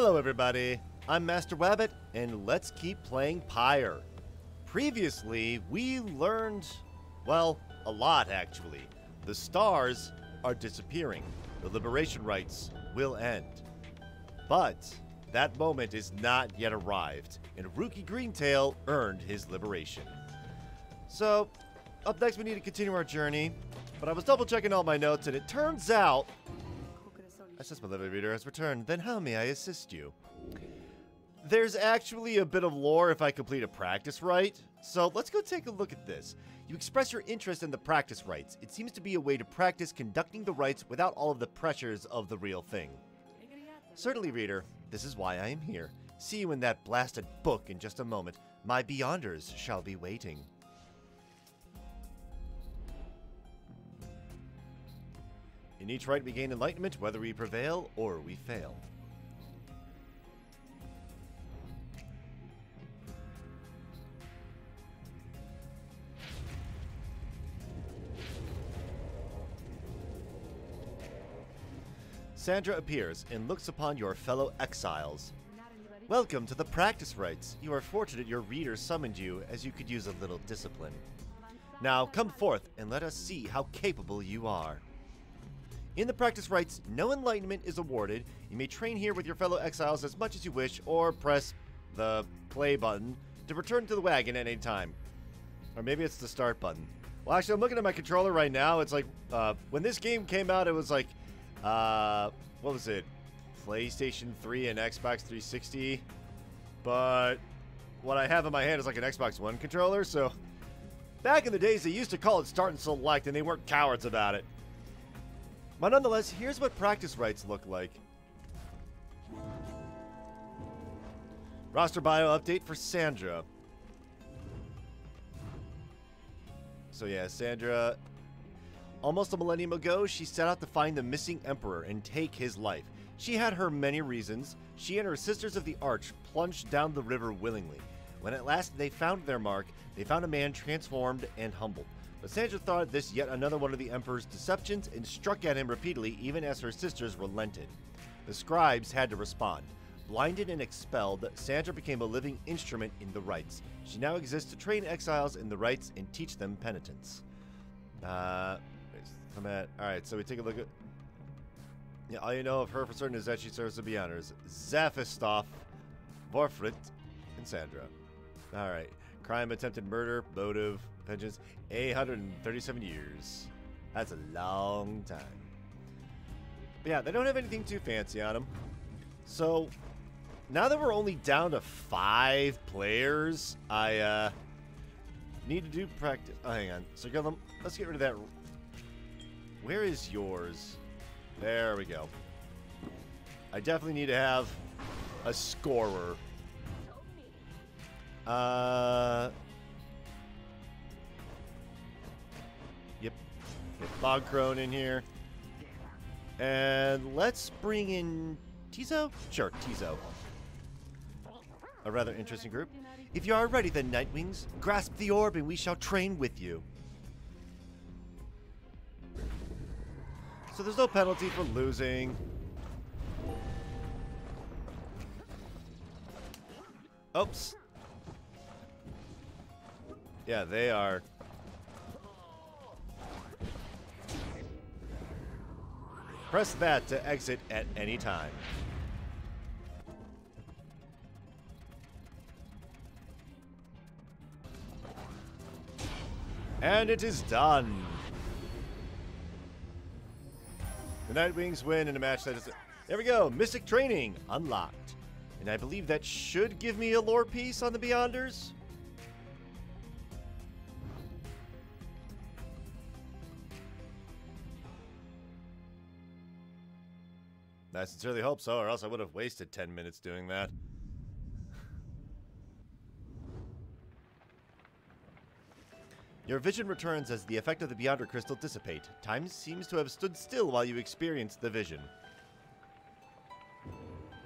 Hello, everybody. I'm Master Wabbit, and let's keep playing Pyre. Previously, we learned, well, a lot actually. The stars are disappearing. The liberation rites will end. But that moment is not yet arrived, and Rukey Greentail earned his liberation. So, up next we need to continue our journey, but I was double checking all my notes, and it turns out Assess my level reader has returned. Then how may I assist you? There's actually a bit of lore if I complete a practice rite. So let's go take a look at this. You express your interest in the practice rites. It seems to be a way to practice conducting the rites without all of the pressures of the real thing. Certainly, reader. This is why I am here. See you in that blasted book in just a moment. My beyonders shall be waiting. In each rite we gain enlightenment, whether we prevail or we fail. Sandra appears and looks upon your fellow exiles. Welcome to the practice rites. You are fortunate your reader summoned you, as you could use a little discipline. Now come forth and let us see how capable you are. In the practice rites, no enlightenment is awarded. You may train here with your fellow exiles as much as you wish, or press the play button to return to the wagon at any time. Or maybe it's the start button. Well, actually, I'm looking at my controller right now. It's like, uh, when this game came out, it was like, uh, what was it? PlayStation 3 and Xbox 360. But what I have in my hand is like an Xbox One controller, so back in the days, they used to call it Start and Select, and they weren't cowards about it. But nonetheless, here's what practice rites look like. Roster bio update for Sandra. So yeah, Sandra, almost a millennium ago, she set out to find the missing emperor and take his life. She had her many reasons. She and her sisters of the Arch plunged down the river willingly. When at last they found their mark, they found a man transformed and humbled. But Sandra thought this yet another one of the Emperor's deceptions and struck at him repeatedly even as her sisters relented. The scribes had to respond. Blinded and expelled, Sandra became a living instrument in the rites. She now exists to train exiles in the rites and teach them penitence. Uh, I'm at. Alright, so we take a look at. Yeah, all you know of her for certain is that she serves the Beyonders Zaphistoff, Vorfrit, and Sandra. Alright. Crime, attempted murder, motive, vengeance, 837 years. That's a long time. But yeah, they don't have anything too fancy on them. So, now that we're only down to five players, I, uh, need to do practice. Oh, hang on. So, let's get rid of that. Where is yours? There we go. I definitely need to have a scorer uh. Get Bog Crone in here. And let's bring in Tizo? Sure, Tizo. A rather interesting group. If you are ready then, Nightwings, grasp the orb and we shall train with you. So there's no penalty for losing. Oops. Yeah, they are. Press that to exit at any time. And it is done. The Nightwings win in a match that is... There we go! Mystic Training unlocked. And I believe that should give me a lore piece on the Beyonders. I sincerely hope so, or else I would have wasted 10 minutes doing that. Your vision returns as the effect of the Beyonder Crystal dissipate. Time seems to have stood still while you experience the vision.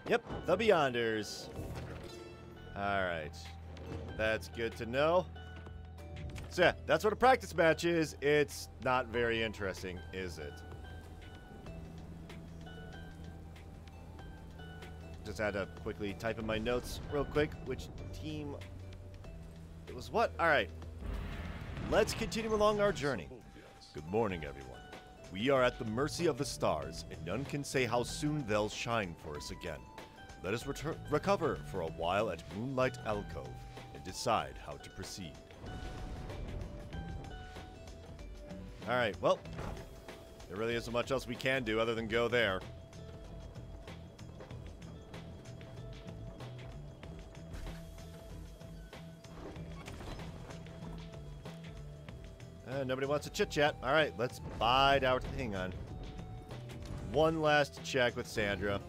Yep, the Beyonders. Alright. That's good to know. So yeah, that's what a practice match is. It's not very interesting, is it? Just had to quickly type in my notes real quick which team it was what? Alright. Let's continue along our journey. Good morning, everyone. We are at the mercy of the stars, and none can say how soon they'll shine for us again. Let us recover for a while at Moonlight Alcove and decide how to proceed. Alright, well, there really isn't much else we can do other than go there. Nobody wants to chit chat. All right, let's bide our. Hang on. One last check with Sandra.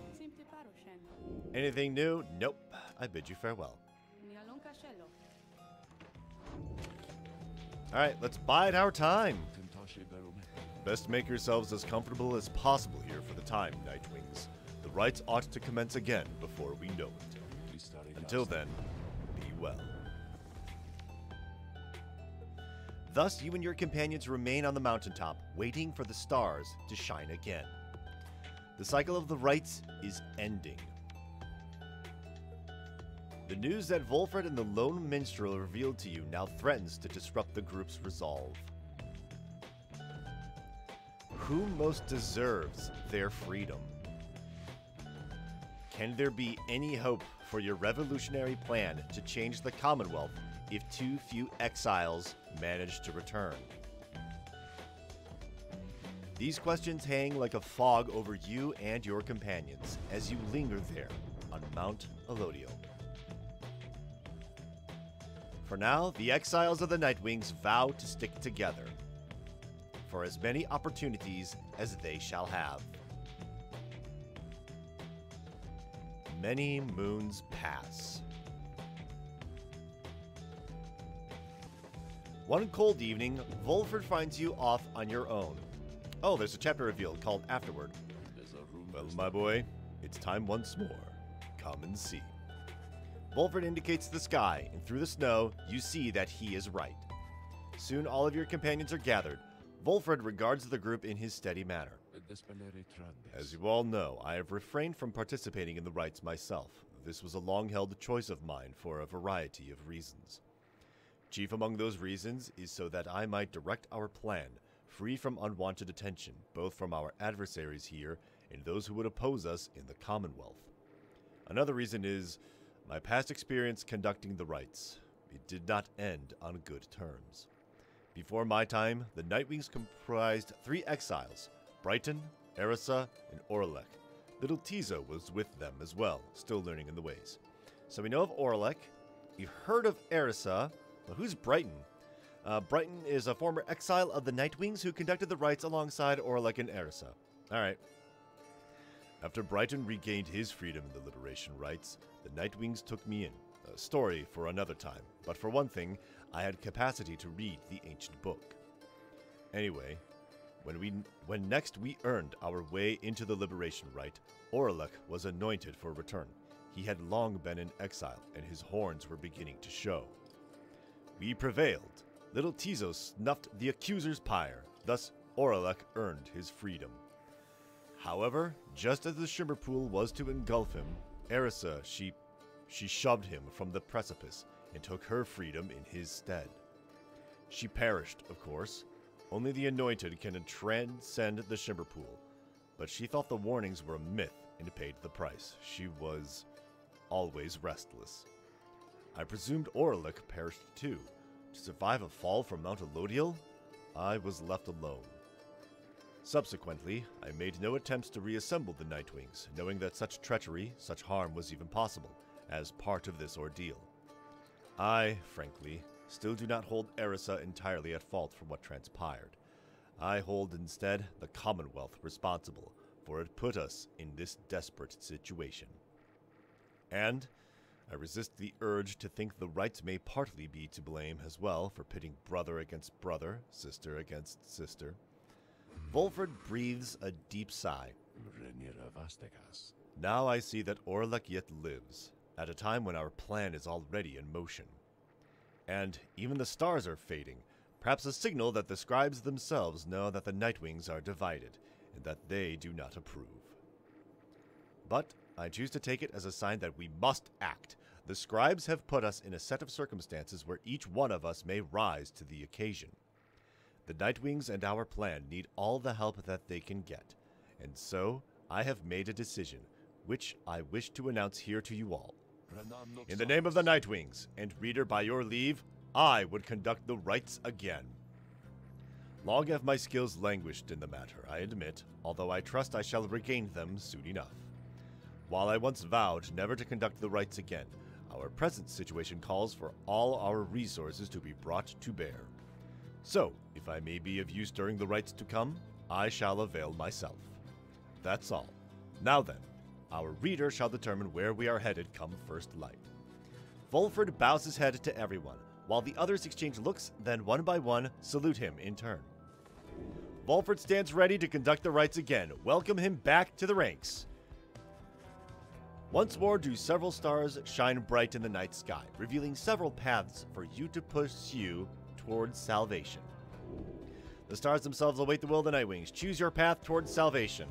Anything new? Nope. I bid you farewell. All right, let's bide our time. Best make yourselves as comfortable as possible here for the time, Nightwings. The rites ought to commence again before we know it. Until then, be well. Thus, you and your companions remain on the mountaintop, waiting for the stars to shine again. The cycle of the rites is ending. The news that Volfred and the lone minstrel revealed to you now threatens to disrupt the group's resolve. Who most deserves their freedom? Can there be any hope for your revolutionary plan to change the Commonwealth if too few exiles manage to return? These questions hang like a fog over you and your companions as you linger there on Mount Elodiel. For now, the exiles of the Nightwings vow to stick together for as many opportunities as they shall have. Many moons pass. One cold evening, Volfred finds you off on your own. Oh, there's a chapter revealed called Afterward. Well, my boy, it's time once more. Come and see. Volfred indicates the sky, and through the snow, you see that he is right. Soon all of your companions are gathered. Volfred regards the group in his steady manner. As you all know, I have refrained from participating in the rites myself. This was a long held choice of mine for a variety of reasons. Chief among those reasons is so that I might direct our plan, free from unwanted attention, both from our adversaries here and those who would oppose us in the Commonwealth. Another reason is my past experience conducting the rites. It did not end on good terms. Before my time, the Nightwings comprised three exiles Brighton, Erisa, and Oralech. Little Tizo was with them as well, still learning in the ways. So we know of Oralech, we've heard of Erisa, but who's Brighton? Uh, Brighton is a former exile of the Nightwings who conducted the rites alongside Oralech and Erisa. Alright. After Brighton regained his freedom in the Liberation rites, the Nightwings took me in. A story for another time, but for one thing, I had capacity to read the ancient book. Anyway, when we when next we earned our way into the liberation rite, Oralech was anointed for return. He had long been in exile, and his horns were beginning to show. We prevailed. Little Tizo snuffed the accuser's pyre. Thus, Oralech earned his freedom. However, just as the shimmer pool was to engulf him, Erisa, she, she shoved him from the precipice and took her freedom in his stead. She perished, of course. Only the anointed can transcend the shimmer pool. But she thought the warnings were a myth and paid the price. She was always restless. I presumed Oralech perished too. To survive a fall from Mount Elodiel, I was left alone. Subsequently, I made no attempts to reassemble the Nightwings, knowing that such treachery, such harm was even possible, as part of this ordeal. I, frankly, still do not hold Erisa entirely at fault for what transpired. I hold instead the Commonwealth responsible, for it put us in this desperate situation. And I resist the urge to think the rites may partly be to blame as well for pitting brother against brother, sister against sister. Volfred breathes a deep sigh. Now I see that Oralech yet lives, at a time when our plan is already in motion. And even the stars are fading, perhaps a signal that the scribes themselves know that the Nightwings are divided, and that they do not approve. But I choose to take it as a sign that we must act. The scribes have put us in a set of circumstances where each one of us may rise to the occasion. The Nightwings and our plan need all the help that they can get, and so I have made a decision, which I wish to announce here to you all. In the name of the Nightwings, and reader, by your leave, I would conduct the rites again. Long have my skills languished in the matter, I admit, although I trust I shall regain them soon enough. While I once vowed never to conduct the rites again, our present situation calls for all our resources to be brought to bear. So, if I may be of use during the rites to come, I shall avail myself. That's all. Now then, our reader shall determine where we are headed come first light. Volfred bows his head to everyone, while the others exchange looks, then one by one salute him in turn. Volfred stands ready to conduct the rites again. Welcome him back to the ranks. Once more do several stars shine bright in the night sky, revealing several paths for you to pursue towards salvation. The stars themselves await the will of the Nightwings. Choose your path towards salvation.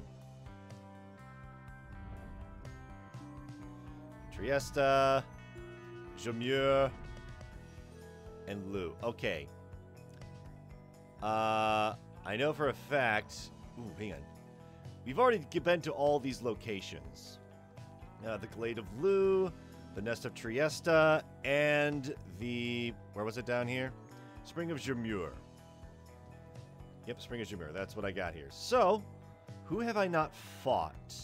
Triesta, Jamur, and Lou. Okay. Uh, I know for a fact. Ooh, hang on. We've already been to all these locations. Uh, the Glade of Lou, the Nest of Triesta, and the where was it down here? Spring of Jamur. Yep, Spring of Jamur. That's what I got here. So, who have I not fought?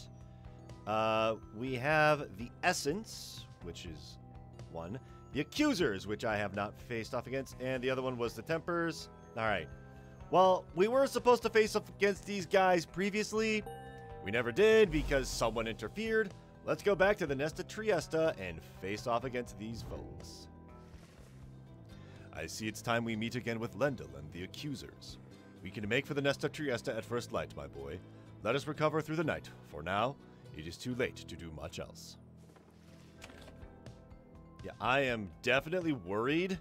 Uh, we have the Essence, which is one. The Accusers, which I have not faced off against, and the other one was the Tempers. All right. Well, we were supposed to face off against these guys previously. We never did because someone interfered. Let's go back to the Nest of Triesta and face off against these folks. I see it's time we meet again with Lendl and the Accusers. We can make for the Nest of Triesta at first light, my boy. Let us recover through the night. For now, it is too late to do much else. Yeah, I am definitely worried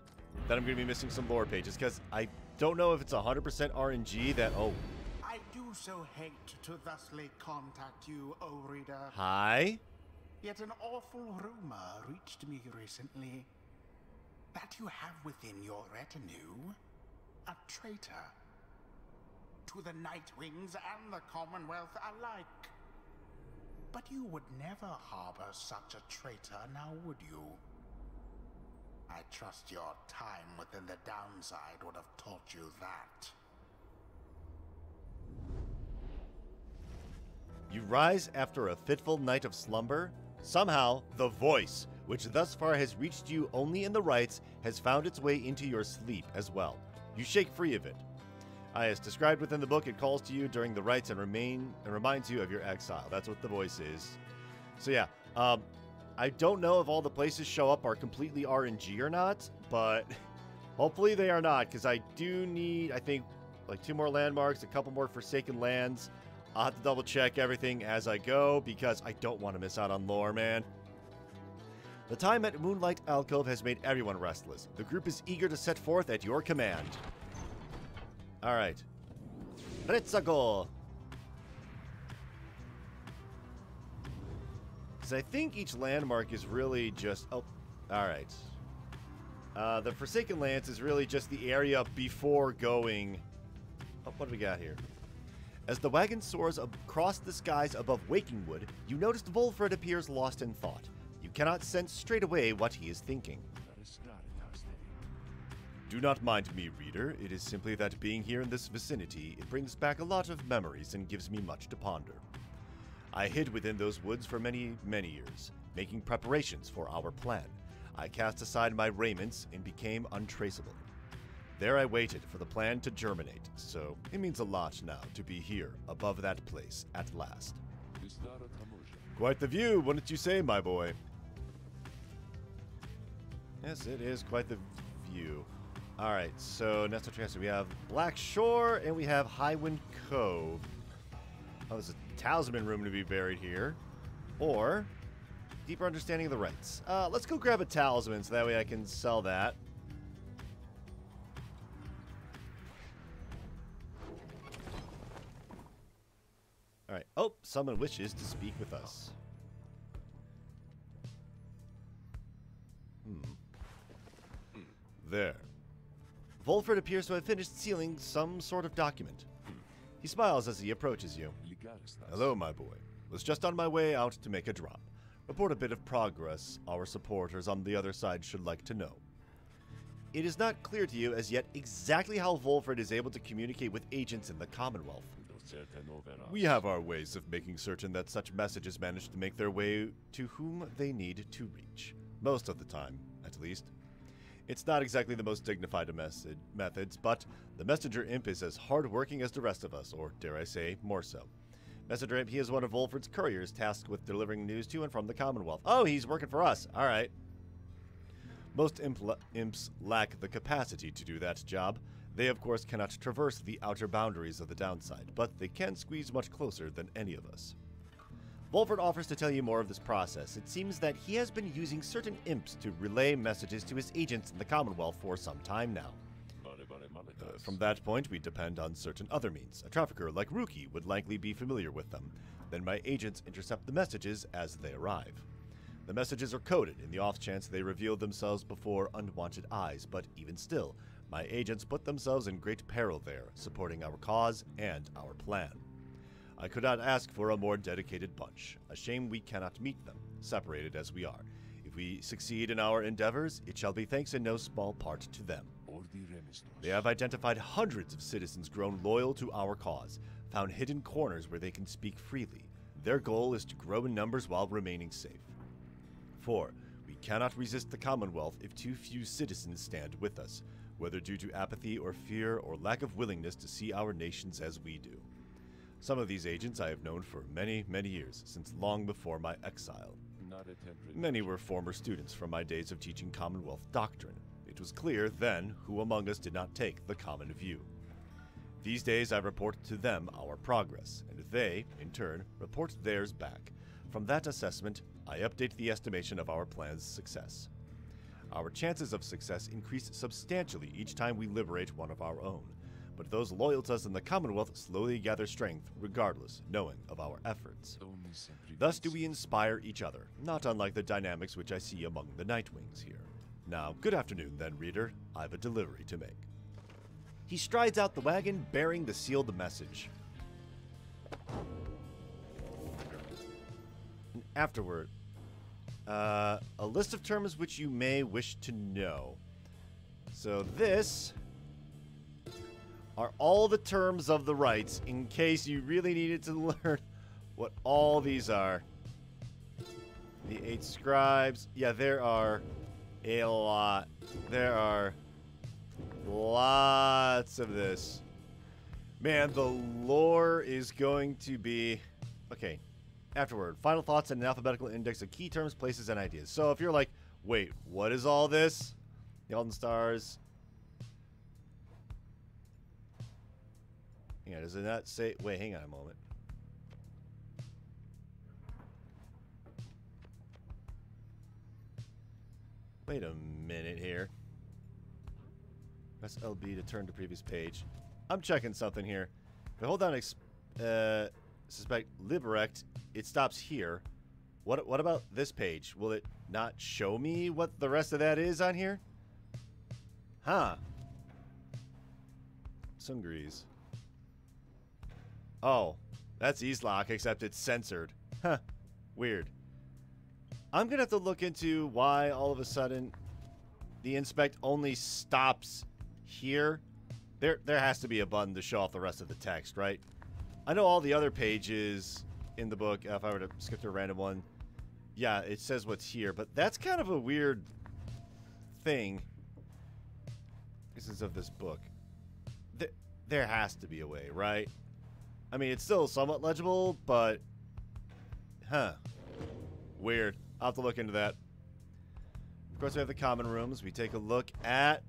that I'm going to be missing some lore pages because I don't know if it's 100% RNG that. Oh. I do so hate to thusly contact you, O reader. Hi? Yet an awful rumor reached me recently that you have within your retinue a traitor to the Nightwings and the Commonwealth alike. But you would never harbor such a traitor, now would you? I trust your time within the downside would have taught you that. You rise after a fitful night of slumber. Somehow, the voice, which thus far has reached you only in the rites, has found its way into your sleep as well. You shake free of it. As described within the book, it calls to you during the rites and remain and reminds you of your exile. That's what the voice is. So yeah, um, I don't know if all the places show up are completely RNG or not, but hopefully they are not, because I do need, I think, like two more landmarks, a couple more Forsaken lands. I'll have to double check everything as I go, because I don't want to miss out on lore, man. The time at Moonlight Alcove has made everyone restless. The group is eager to set forth at your command. Alright. Retzago! Because I think each landmark is really just... Oh, alright. Uh, the Forsaken Lands is really just the area before going... Oh, what do we got here? As the wagon soars across the skies above Wakingwood, you notice Volfred appears lost in thought. You cannot sense straight away what he is thinking. Do not mind me, reader. It is simply that being here in this vicinity, it brings back a lot of memories and gives me much to ponder. I hid within those woods for many, many years, making preparations for our plan. I cast aside my raiments and became untraceable. There I waited for the plan to germinate, so it means a lot now to be here, above that place, at last. Quite the view, wouldn't you say, my boy? Yes, it is quite the view. All right, so Nestor Transfer, we have Black Shore and we have Highwind Cove. Oh, there's a talisman room to be buried here. Or deeper understanding of the rites. Uh, let's go grab a talisman so that way I can sell that. Alright. Oh, someone wishes to speak with us. Hmm. There. Volfred appears to have finished sealing some sort of document. He smiles as he approaches you. Hello, my boy. Was just on my way out to make a drop. Report a bit of progress our supporters on the other side should like to know. It is not clear to you as yet exactly how Volfred is able to communicate with agents in the Commonwealth. We have our ways of making certain that such messages manage to make their way to whom they need to reach. Most of the time, at least. It's not exactly the most dignified of message methods, but the Messenger Imp is as hard-working as the rest of us, or dare I say, more so. Messenger Imp, he is one of Volfred's couriers tasked with delivering news to and from the Commonwealth. Oh, he's working for us. All right. Most imp imps lack the capacity to do that job. They, of course, cannot traverse the outer boundaries of the downside, but they can squeeze much closer than any of us. Volfred offers to tell you more of this process. It seems that he has been using certain imps to relay messages to his agents in the Commonwealth for some time now. Uh, from that point, we depend on certain other means. A trafficker like Rukey would likely be familiar with them. Then my agents intercept the messages as they arrive. The messages are coded in the off chance they reveal themselves before unwanted eyes, but even still, my agents put themselves in great peril there, supporting our cause and our plan. I could not ask for a more dedicated bunch. A shame we cannot meet them, separated as we are. If we succeed in our endeavors, it shall be thanks in no small part to them. They have identified hundreds of citizens grown loyal to our cause, found hidden corners where they can speak freely. Their goal is to grow in numbers while remaining safe. 4. We cannot resist the Commonwealth if too few citizens stand with us whether due to apathy or fear or lack of willingness to see our nations as we do. Some of these agents I have known for many, many years, since long before my exile. Many were former students from my days of teaching Commonwealth doctrine. It was clear then who among us did not take the common view. These days I report to them our progress, and they, in turn, report theirs back. From that assessment, I update the estimation of our plan's success. Our chances of success increase substantially each time we liberate one of our own, but those loyal to us in the Commonwealth slowly gather strength regardless, knowing of our efforts. Thus do we inspire each other, not unlike the dynamics which I see among the Nightwings here. Now, good afternoon then, reader. I've a delivery to make. He strides out the wagon bearing the sealed message. And afterward, uh, a list of terms which you may wish to know. So this are all the terms of the rights in case you really needed to learn what all these are. The eight scribes. Yeah, there are a lot. There are lots of this. Man, the lore is going to be... Okay, Afterward, final thoughts and an alphabetical index of key terms, places, and ideas. So if you're like, wait, what is all this? The Alden Stars. Yeah, does it not say... Wait, hang on a moment. Wait a minute here. Press LB to turn to previous page. I'm checking something here. If I hold down... Uh, suspect Liberect, it stops here. What what about this page? Will it not show me what the rest of that is on here? Huh. Sungrees. Oh, that's Eastlock, except it's censored. Huh. Weird. I'm going to have to look into why all of a sudden the inspect only stops here. There, there has to be a button to show off the rest of the text, right? I know all the other pages in the book, if I were to skip to a random one, yeah, it says what's here, but that's kind of a weird thing. This is of this book. Th there has to be a way, right? I mean, it's still somewhat legible, but... Huh. Weird. I'll have to look into that. Of course, we have the common rooms. We take a look at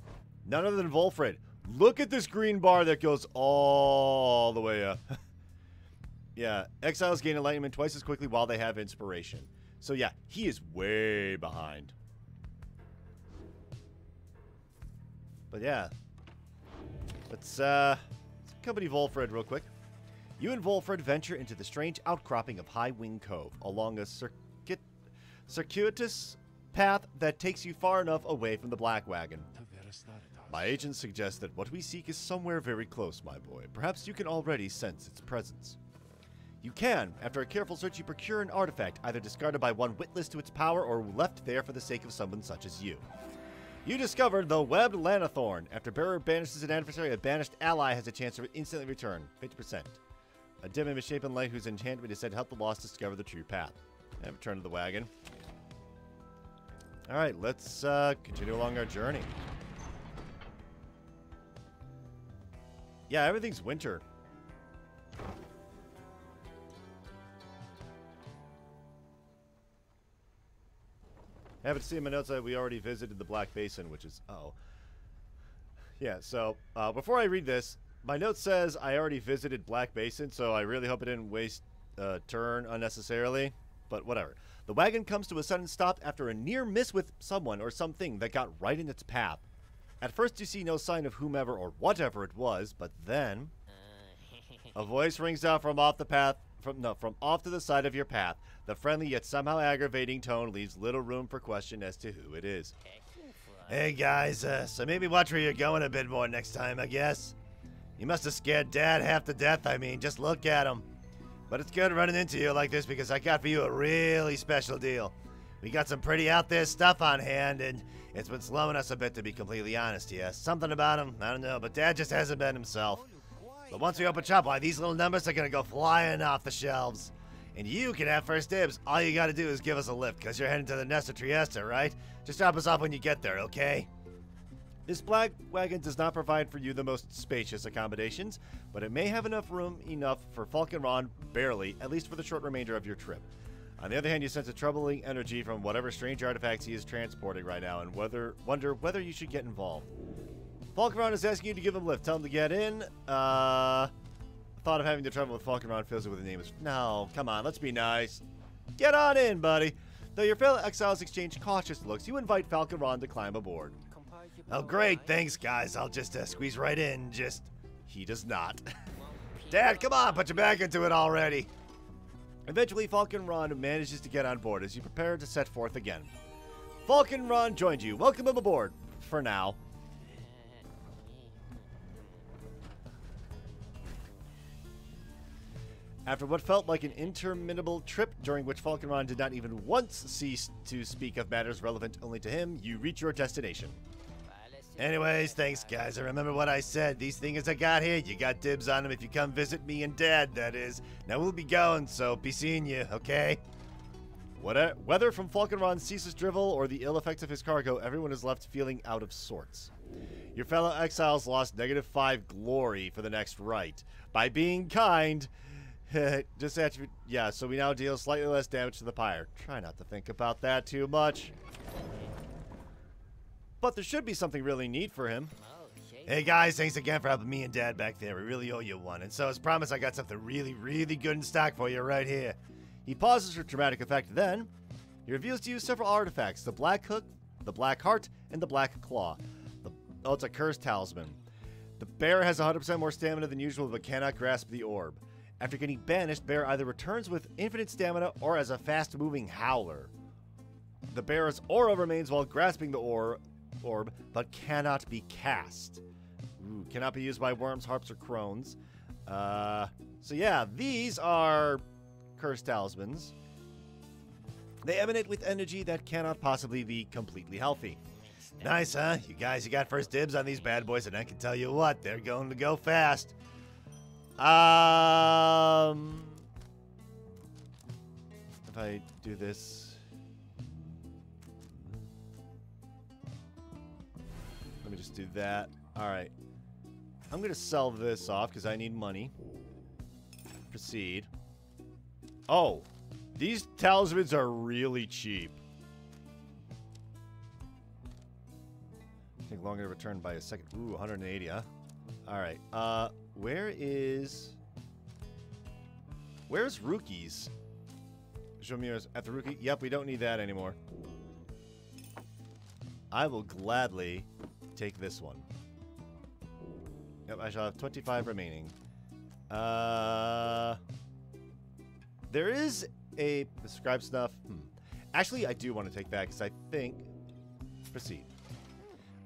none other than Volfred. Look at this green bar that goes all the way up. Yeah, exiles gain enlightenment twice as quickly while they have inspiration. So yeah, he is way behind. But yeah. Let's, uh, let's accompany Volfred real quick. You and Volfred venture into the strange outcropping of High Wing Cove along a circuit, circuitous path that takes you far enough away from the Black Wagon. My agents suggest that what we seek is somewhere very close, my boy. Perhaps you can already sense its presence. You can. After a careful search, you procure an artifact, either discarded by one witless to its power or left there for the sake of someone such as you. You discovered the Webbed Lanathorn. After bearer banishes an adversary, a banished ally has a chance to instantly return. 50%. A dim and misshapen light whose enchantment is said to help the lost discover the true path. And return to the wagon. Alright, let's uh, continue along our journey. Yeah, everything's winter. Haven't seen my notes that we already visited the Black Basin, which is oh. Yeah, so uh, before I read this, my note says I already visited Black Basin, so I really hope I didn't waste a uh, turn unnecessarily. But whatever. The wagon comes to a sudden stop after a near miss with someone or something that got right in its path. At first, you see no sign of whomever or whatever it was, but then a voice rings out from off the path from no from off to the side of your path. The friendly yet somehow aggravating tone leaves little room for question as to who it is. Hey guys, uh, so maybe watch where you're going a bit more next time, I guess. You must have scared Dad half to death. I mean, just look at him. But it's good running into you like this because I got for you a really special deal. We got some pretty out there stuff on hand, and it's been slowing us a bit to be completely honest. Yeah, something about him, I don't know, but Dad just hasn't been himself. But once we open shop, why, these little numbers are gonna go flying off the shelves. And you can have first dibs. All you gotta do is give us a lift, because you're heading to the Nest of Triesta, right? Just drop us off when you get there, okay? This black wagon does not provide for you the most spacious accommodations, but it may have enough room enough for Falcon Ron, barely, at least for the short remainder of your trip. On the other hand, you sense a troubling energy from whatever strange artifacts he is transporting right now, and whether wonder whether you should get involved. Falconron is asking you to give him a lift. Tell him to get in. Uh, thought of having to travel with Falconron fills it with a name. Is no, come on, let's be nice. Get on in, buddy. Though your fellow exiles exchange cautious looks, you invite Falconron to climb aboard. Oh, great. Thanks, guys. I'll just uh, squeeze right in. Just. He does not. Dad, come on. Put your back into it already. Eventually, Falcon Ron manages to get on board as you prepare to set forth again. Falcon Ron joins you. Welcome him aboard. For now. After what felt like an interminable trip during which Falcon Ron did not even once cease to speak of matters relevant only to him, you reach your destination. Anyways, thanks guys. I remember what I said. These things I got here, you got dibs on them if you come visit me and Dad, that is. Now we'll be going, so be seeing you, okay? Whether from Falcon Ron's ceaseless drivel or the ill effects of his cargo, everyone is left feeling out of sorts. Your fellow exiles lost negative 5 glory for the next right. By being kind, just attribute. Yeah, so we now deal slightly less damage to the pyre. Try not to think about that too much. But there should be something really neat for him. Hey guys, thanks again for helping me and Dad back there. We really owe you one. And so, as promised, I got something really, really good in stock for you right here. He pauses for dramatic effect, then he reveals to you several artifacts the Black Hook, the Black Heart, and the Black Claw. The, oh, it's a cursed talisman. The bear has 100% more stamina than usual, but cannot grasp the orb. After getting banished, Bear either returns with infinite stamina or as a fast moving howler. The bear's aura remains while grasping the or orb, but cannot be cast. Ooh, cannot be used by worms, harps, or crones. Uh, so yeah, these are cursed talismans. They emanate with energy that cannot possibly be completely healthy. Nice, huh? You guys, you got first dibs on these bad boys, and I can tell you what, they're going to go fast. Um, if I do this, let me just do that. All right, I'm gonna sell this off because I need money. Proceed. Oh, these talismans are really cheap. Take longer to return by a second. Ooh, 180, huh? All right. Uh, where is... Where's Rookies? Me at the Rookie. Yep, we don't need that anymore. I will gladly take this one. Yep, I shall have 25 remaining. Uh, there is a prescribed stuff. Hmm. Actually, I do want to take that because I think... Proceed.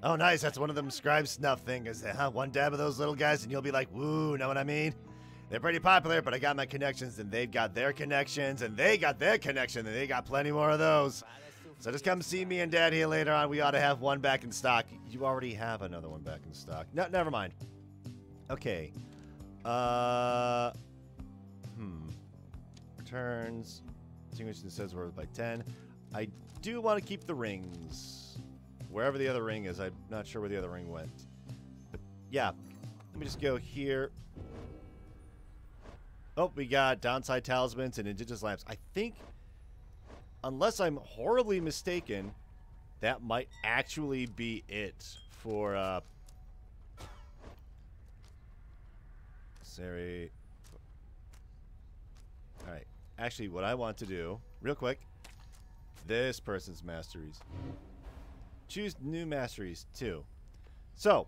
Oh, nice. That's one of them scribe snuff things. Huh? One dab of those little guys, and you'll be like, woo, know what I mean? They're pretty popular, but I got my connections, and they've got their connections, and they got their connection, and they got plenty more of those. So just come see me and Dad here later on. We ought to have one back in stock. You already have another one back in stock. No, never mind. Okay. Uh, hmm. Returns. Distinguished says we're by 10. I do want to keep the rings. Wherever the other ring is. I'm not sure where the other ring went. But yeah. Let me just go here. Oh, we got downside talismans and indigenous lamps. I think, unless I'm horribly mistaken, that might actually be it for uh, Sari. Alright. Actually, what I want to do, real quick, this person's masteries. Choose new masteries, too. So,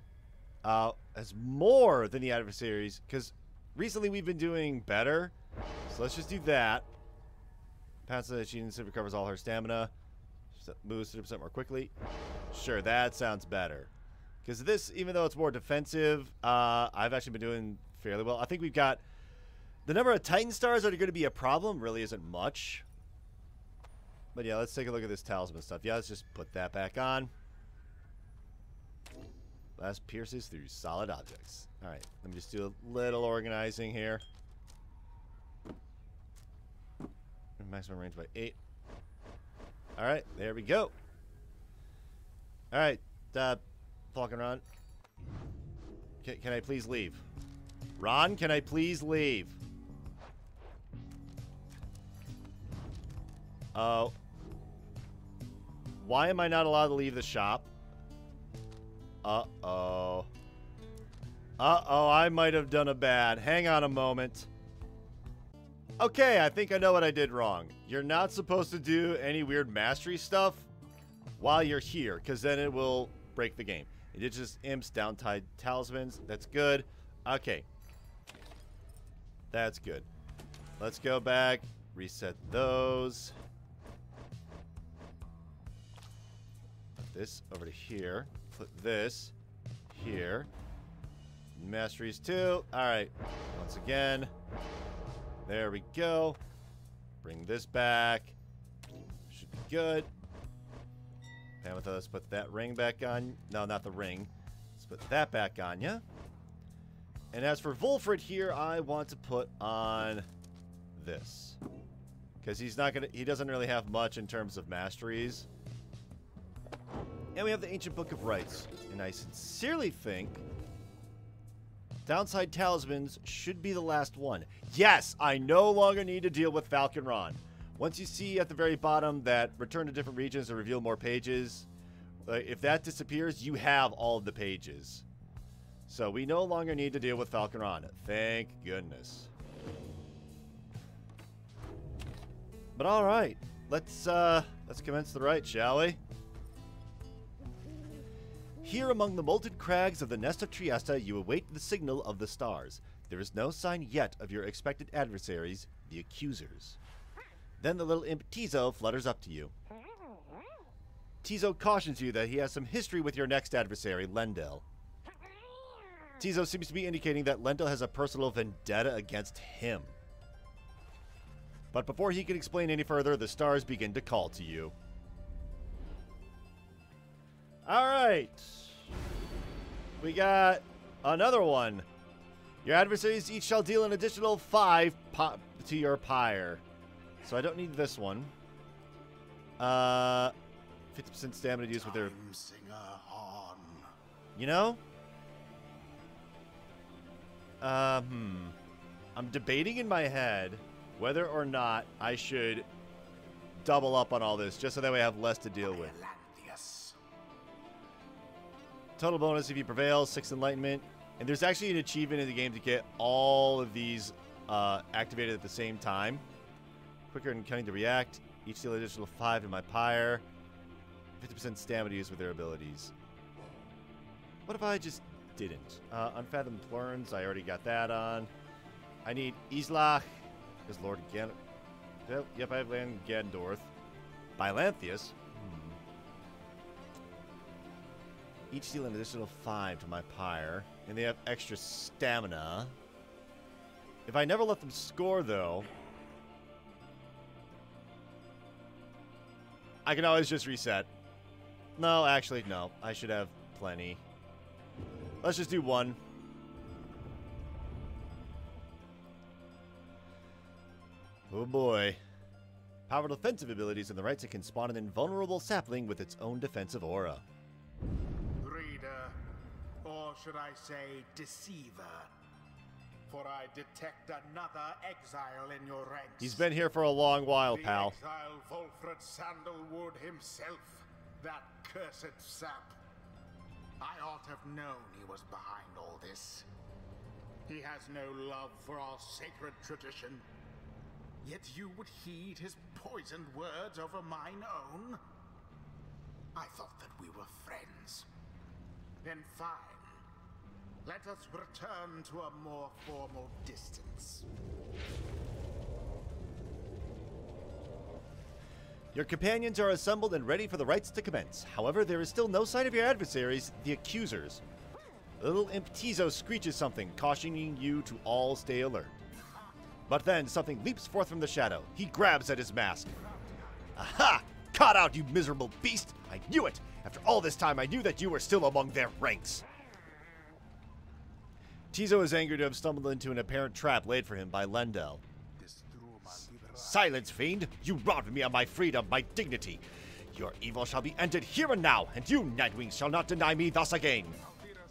uh, as more than the adversaries, because recently we've been doing better. So let's just do that. Pass the she recovers all her stamina. Moves 30% more quickly. Sure, that sounds better. Because this, even though it's more defensive, uh, I've actually been doing fairly well. I think we've got the number of Titan stars that are going to be a problem really isn't much. But yeah, let's take a look at this talisman stuff. Yeah, let's just put that back on. Last pierces through solid objects. Alright, let me just do a little organizing here. Maximum range by 8. Alright, there we go. Alright, uh, Falcon Ron. Can, can I please leave? Ron, can I please leave? Oh. Why am I not allowed to leave the shop? Uh-oh. Uh-oh, I might have done a bad. Hang on a moment. Okay, I think I know what I did wrong. You're not supposed to do any weird mastery stuff while you're here, because then it will break the game. Just imps, downside talismans. That's good. Okay. That's good. Let's go back. Reset those. This over to here. Put this here. Masteries 2. Alright. Once again. There we go. Bring this back. Should be good. Pamitha, let's put that ring back on. No, not the ring. Let's put that back on ya. And as for Volfred here, I want to put on this. Because he's not gonna he doesn't really have much in terms of masteries. And we have the Ancient Book of Rites. And I sincerely think Downside Talismans should be the last one. Yes, I no longer need to deal with Falcon Ron. Once you see at the very bottom that return to different regions or reveal more pages, if that disappears, you have all of the pages. So we no longer need to deal with Falcon Ron. Thank goodness. But all right, let's uh, let's commence the rite, shall we? Here among the molten crags of the nest of Triesta, you await the signal of the stars. There is no sign yet of your expected adversaries, the accusers. Then the little imp Tizo flutters up to you. Tizo cautions you that he has some history with your next adversary, Lendel. Tizo seems to be indicating that Lendel has a personal vendetta against him. But before he can explain any further, the stars begin to call to you. All right. We got another one. Your adversaries each shall deal an additional five to your pyre. So I don't need this one. Uh, 50% stamina to use with their... You know? Uh, hmm. I'm debating in my head whether or not I should double up on all this, just so that way I have less to deal with. Total bonus if you prevail, 6 enlightenment. And there's actually an achievement in the game to get all of these uh, activated at the same time. Quicker and cunning to react. Each deal additional 5 in my pyre. 50% stamina use with their abilities. What if I just didn't? Uh, Unfathomed Plurns, I already got that on. I need Islach, because Lord Gan... Yep, I have Land Gandorth. Bylanthius. Each deal an additional 5 to my pyre. And they have extra stamina. If I never let them score, though... I can always just reset. No, actually, no. I should have plenty. Let's just do one. Oh boy. Power defensive abilities and the rites it can spawn an invulnerable sapling with its own defensive aura. Should I say deceiver? For I detect another exile in your ranks. He's been here for a long while, the pal. exile Volfred Sandalwood himself, that cursed sap. I ought to have known he was behind all this. He has no love for our sacred tradition. Yet you would heed his poisoned words over mine own? I thought that we were friends. Then fine. Let us return to a more formal distance. Your companions are assembled and ready for the rites to commence. However, there is still no sign of your adversaries, the accusers. Little Imp Tizo screeches something, cautioning you to all stay alert. But then something leaps forth from the shadow. He grabs at his mask. Aha! Caught out, you miserable beast! I knew it! After all this time, I knew that you were still among their ranks. Tizo is angry to have stumbled into an apparent trap laid for him by Lendel. Silence, fiend! You robbed me of my freedom, my dignity. Your evil shall be ended here and now, and you, Nightwings, shall not deny me thus again.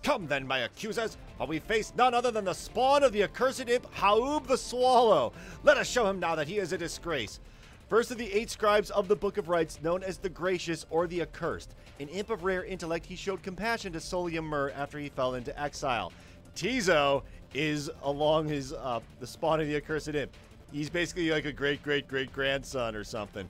Come then, my accusers, for we face none other than the spawn of the accursed imp, Haub the Swallow. Let us show him now that he is a disgrace. First of the eight scribes of the Book of Rites, known as the Gracious or the Accursed, an imp of rare intellect, he showed compassion to Solium Mur after he fell into exile. Tizo is along his uh, the spawn of the accursed imp. He's basically like a great great great grandson or something.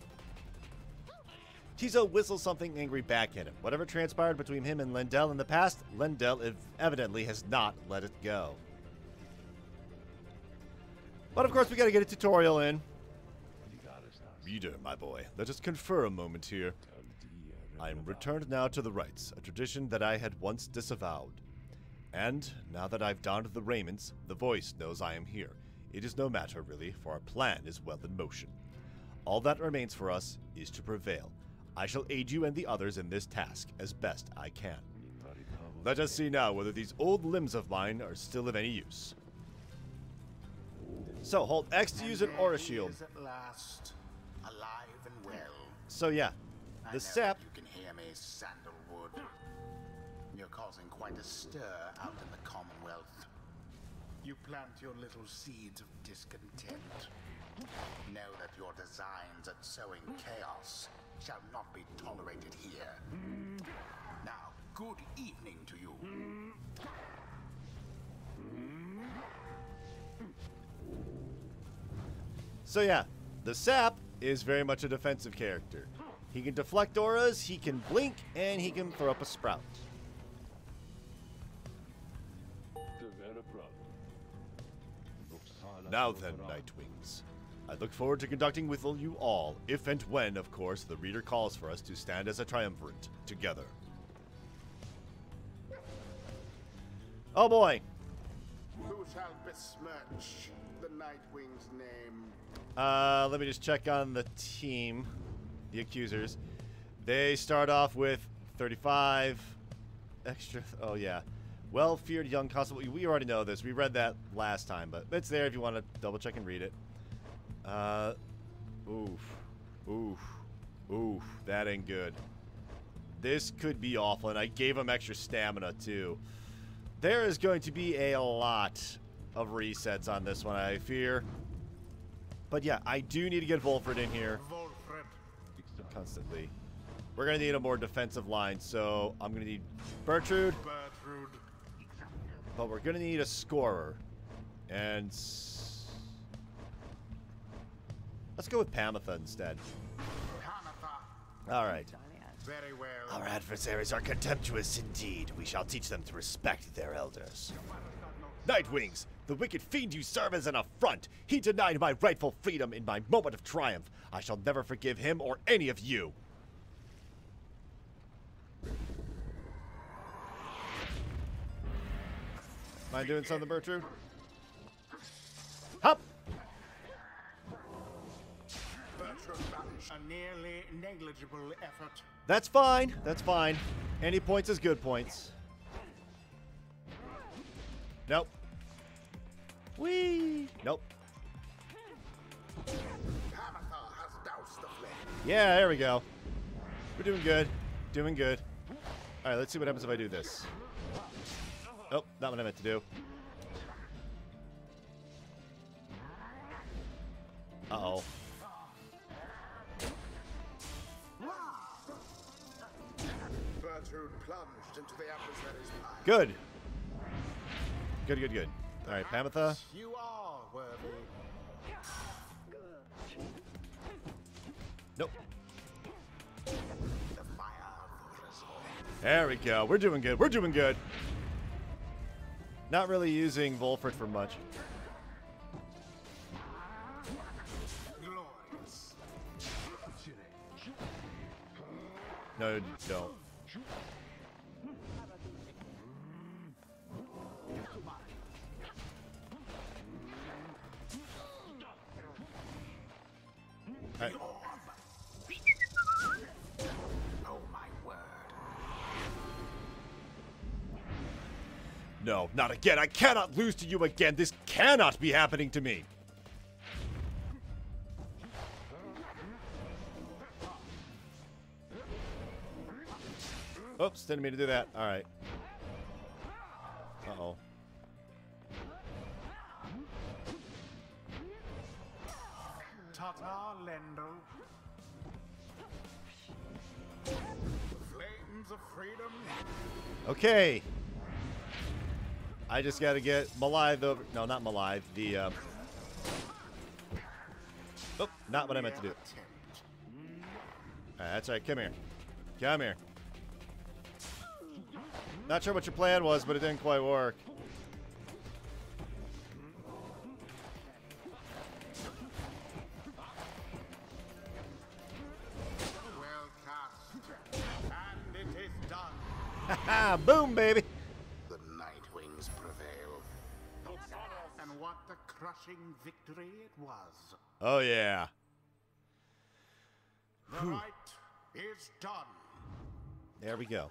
Tizo whistles something angry back at him. Whatever transpired between him and Lendel in the past, Lendel ev- evidently has not let it go. But of course, we gotta get a tutorial in. Reader, my boy, let us confer a moment here. I am returned now to the rites, a tradition that I had once disavowed. And, now that I've donned the raiments, the voice knows I am here. It is no matter, really, for our plan is well in motion. All that remains for us is to prevail. I shall aid you and the others in this task as best I can. Let us see now whether these old limbs of mine are still of any use. So, hold X to use an aura shield. last, alive and well. So, yeah, the sap. You can hear me, Sandalwood. You're causing quite a stir out in the Commonwealth. You plant your little seeds of discontent. Know that your designs at sowing chaos shall not be tolerated here. Now, good evening to you. So yeah, the sap is very much a defensive character. He can deflect auras, he can blink, and he can throw up a sprout. Now then, Nightwings. I look forward to conducting with you all, if and when, of course, the reader calls for us to stand as a triumvirate together. Oh boy, Who shall besmirch the Nightwing's name? Uh, let me just check on the team, the accusers. They start off with 35 extra. Oh yeah, well-feared young constable. We already know this. We read that last time, but it's there if you want to double check and read it. Uh, oof, oof, oof. That ain't good. This could be awful, and I gave him extra stamina too. There is going to be a lot of resets on this one, I fear. But yeah, I do need to get Volfred in here constantly. We're going to need a more defensive line, so I'm going to need Bertrude, Bertrude. But we're going to need a scorer. And let's go with Pamitha instead. All right. Very well. Our adversaries are contemptuous indeed. We shall teach them to respect their elders. Nightwings, the wicked fiend you serve is an affront. He denied my rightful freedom in my moment of triumph. I shall never forgive him or any of you. Am I doing something, Bertrude? Hop! A nearly negligible effort. That's fine. That's fine. Any points is good points. Nope. Whee! Nope. Yeah, there we go. We're doing good. Doing good. Alright, let's see what happens if I do this. Oh, not what I meant to do. Uh-oh. Plunged into the adversary's pile. Good. Good, good, good. Alright, Pamitha. You are worthy. Nope. The fire of Grizzle. There we go. We're doing good. We're doing good. Not really using Volfred for much. No, don't. Alright. Oh No, not again. I cannot lose to you again. This cannot be happening to me. Oops, didn't mean to do that. All right. Uh-oh. Tata Lendo. Flames of freedom. Okay. Just got to get Malive over. No, not Malive. The. Uh... Oh, not what I meant to do. Right, that's right. Come here. Come here. Not sure what your plan was, but it didn't quite work. What a crushing victory it was. Oh, yeah. The rite is done. There we go.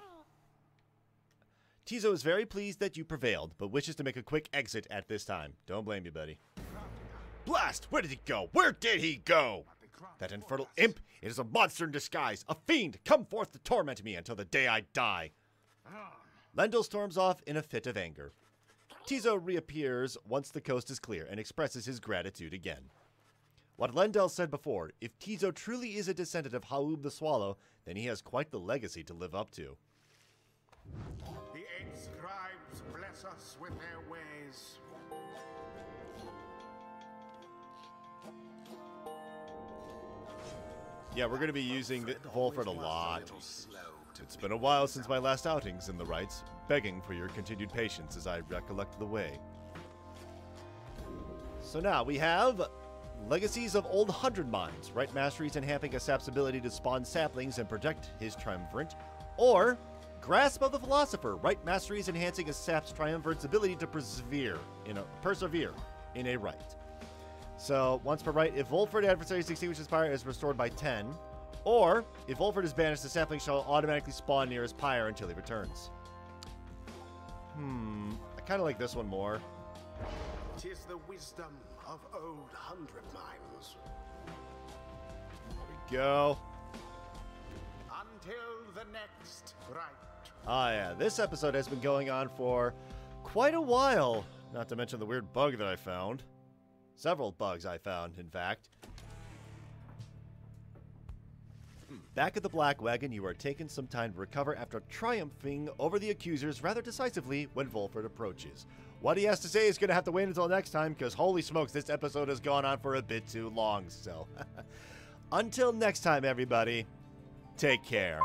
Tizo is very pleased that you prevailed, but wishes to make a quick exit at this time. Don't blame you, buddy. Blast! Where did he go? Where did he go? That infernal imp! It is a monster in disguise! A fiend! Come forth to torment me until the day I die! Ah. Lendel storms off in a fit of anger. Tizo reappears once the coast is clear and expresses his gratitude again. What Lendel said before, if Tizo truly is a descendant of Haub the Swallow, then he has quite the legacy to live up to. The eight scribes bless us with their ways. Yeah, we're going to be using the Volfred a lot. It's been a while since my last outings in the rites, begging for your continued patience as I recollect the way. So now we have Legacies of Old Hundred Mines, rite masteries enhancing a sap's ability to spawn saplings and protect his triumvirate, or Grasp of the Philosopher, rite masteries enhancing a sap's triumvirate's ability to persevere in a persevere in a rite. So once per rite, if Volfred adversary's extinguishes pyre is restored by 10, or if Volfred is banished, the sapling shall automatically spawn near his pyre until he returns. Hmm, I kind of like this one more. Tis the wisdom of old hundred mines. There we go. Until the next rite. Ah, yeah, this episode has been going on for quite a while. Not to mention the weird bug that I found. Several bugs I found, in fact. Back at the Black Wagon, you are taken some time to recover after triumphing over the accusers rather decisively when Volfred approaches. What he has to say is going to have to wait until next time because holy smokes, this episode has gone on for a bit too long, so. until next time, everybody, take care.